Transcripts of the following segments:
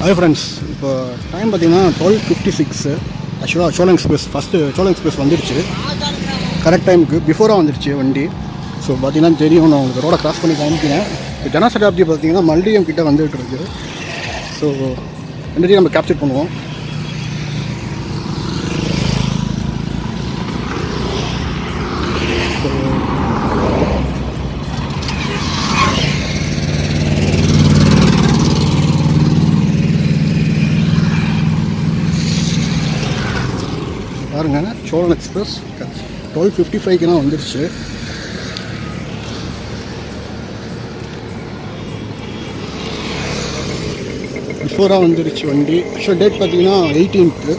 Hi friends இப்போ time பார்த்தீங்கன்னா twelve fifty six ஆக்சுவலாக Cholan express first Cholan express வந்துடுச்சு கரெக்ட் டைமுக்கு பிஃபோராக வந்துடுச்சு வண்டி. ஸோ பார்த்தீங்கன்னா தெரியும் நான் உங்களுக்கு ரோட கிராஸ் பண்ணி காமிக்கிறேன். இப்போ ஜனசதாப்தி பார்த்தீங்கன்னா மல்டியம் கிட்டே வந்துகிட்டு இருக்கு. ஸோ ரெண்டுத்தையும் நம்ம கேப்சர் பண்ணுவோம். சோழன் எக்ஸ்பிரஸ். டுவெல் ஃபிஃப்டி ஃபைவ்க்குலாம் வந்துருச்சு. பிஃபோராக வந்துருச்சு வண்டி. ஆக்சுவலாக டேட் பார்த்தீங்கன்னா எயிட்டீன்த்து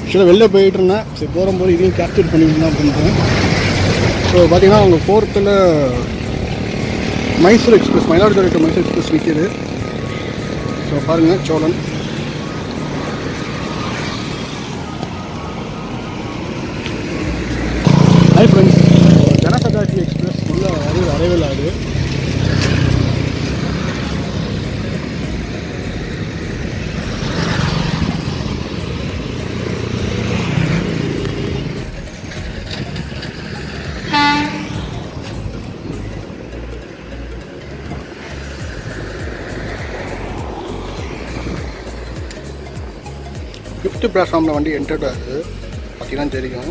ஆக்சுவலாக வெளில போயிட்டு இருந்தேன். சரி போகிற போது இதையும் கேப்சர் பண்ணிக்கலாம் பண்ணுறேன் ஸோ பார்த்தீங்கன்னா அவங்க ஃபோர்த்தில் மைசூர் எக்ஸ்பிரஸ் மயிலாடுதுறை மைசூர் எக்ஸ்பிரஸ் நிற்கிது ஸோ பாருங்கள் சோழன். ஃபஸ்ட்டு பிளாட்ஃபார்மில் வண்டி என்டர்ட் ஆகுது. பார்த்தீங்கன்னா தெரியும்.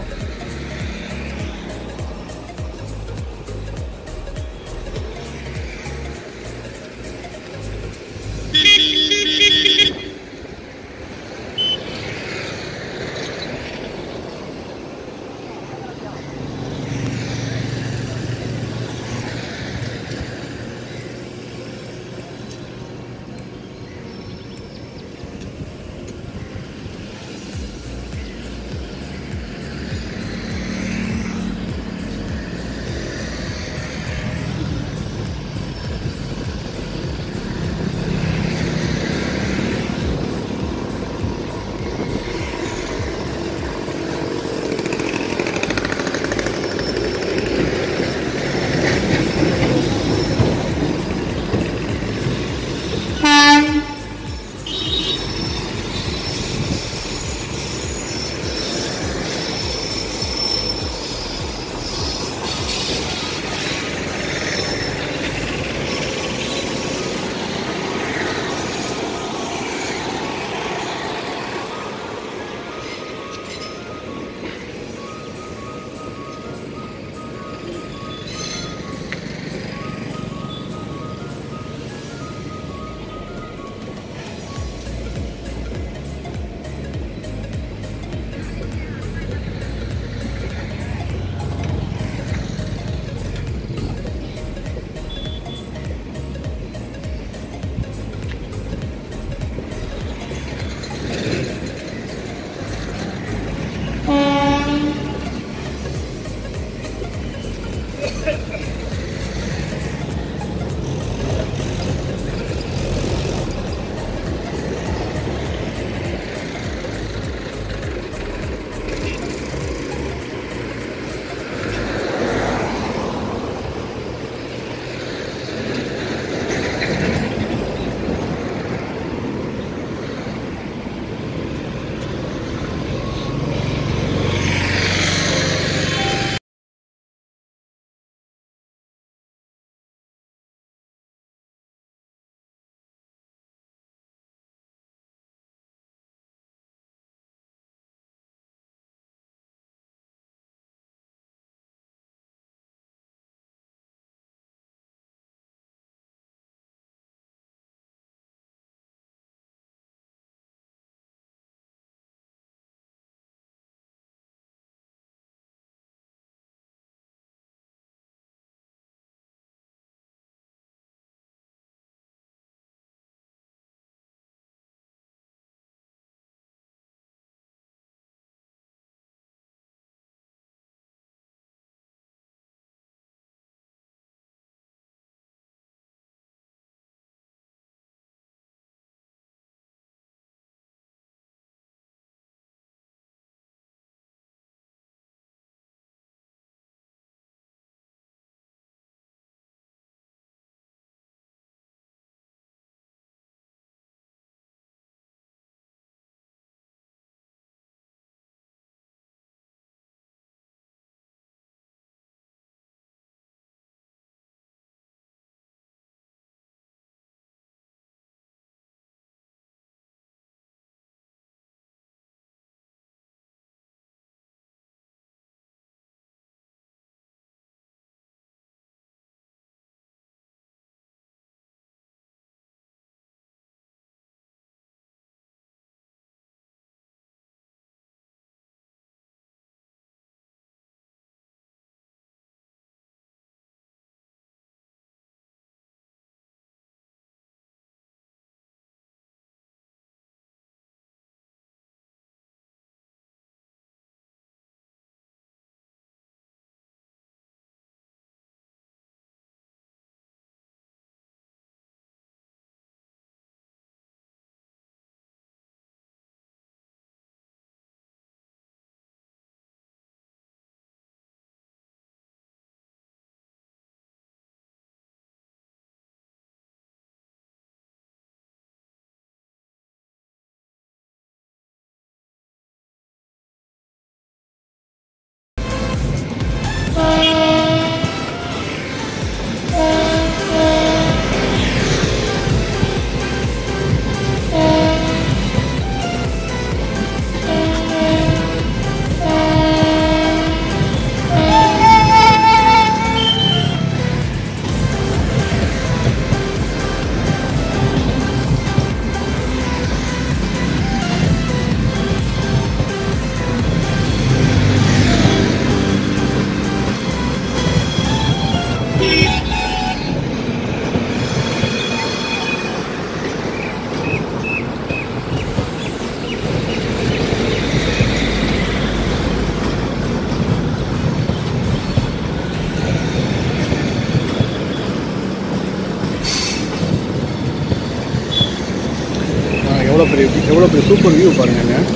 எவ்வளோ பெரிய எவ்வளோ பெரிய சூப்பர் வியூ பாருங்கள்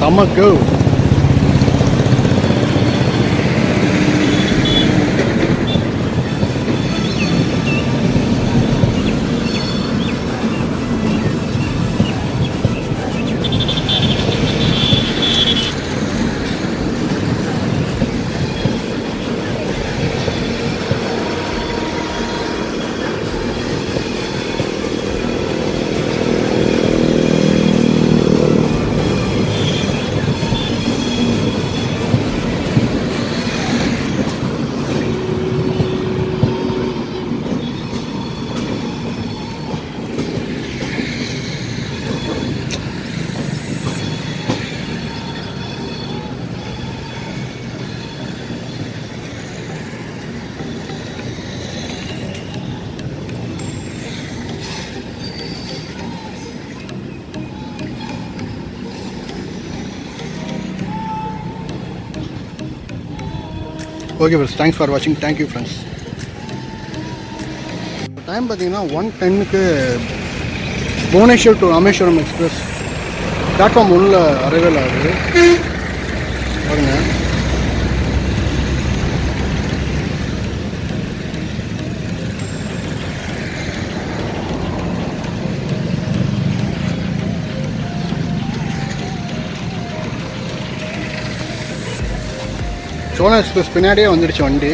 செம்ம கேவ் ஓகே ஃப்ரெண்ட்ஸ் தேங்க்ஸ் ஃபார் வாட்சிங் தேங்க்யூ ஃப்ரெண்ட்ஸ் டைம் பார்த்தீங்கன்னா ஒன் டென்னுக்கு Bhubaneswar to Rameswaram express platform ஒன்றில் அரைவேல் ஆகுது. பாருங்கள் சோனா எக்ஸ்பிரஸ் பின்னாடியே வந்துடுச்சு வண்டி.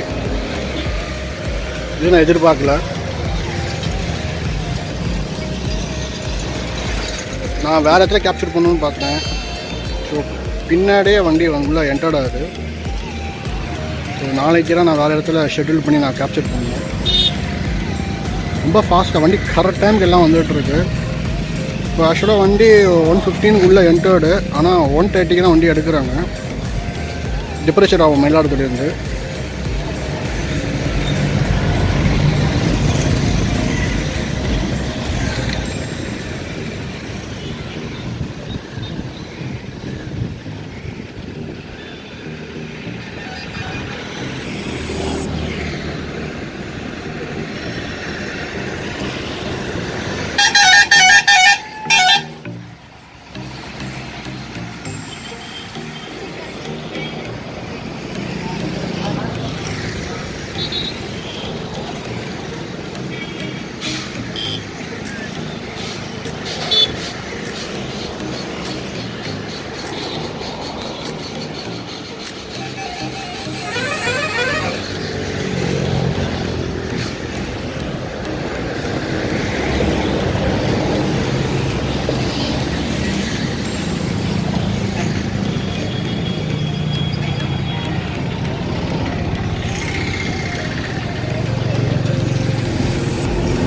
இது நான் எதிர்பார்க்கல. நான் வேறு இடத்துல கேப்சர் பண்ணணும்னு பார்த்தேன். ஸோ பின்னாடியே வண்டி உள்ள என்டர்ட் ஆகுது. ஸோ நாளைக்கு தான் நான் வேறு இடத்துல ஷெட்யூல் பண்ணி நான் கேப்சர் பண்ணுவேன் ரொம்ப ஃபாஸ்ட்டாக வண்டி கரெக்ட் டைமுக்கு எல்லாம் வந்துகிட்ருக்கு இப்போ ஆக்சுவலாக வண்டி ஒன் ஃபிஃப்டீனுக்குள்ளே என்டர்டு ஆனால் ஒன் தேர்ட்டிக்கு தான் வண்டி எடுக்கிறாங்க. டிப்ரெஷன் ஆகும் மயிலாடுதுறையிலேருந்து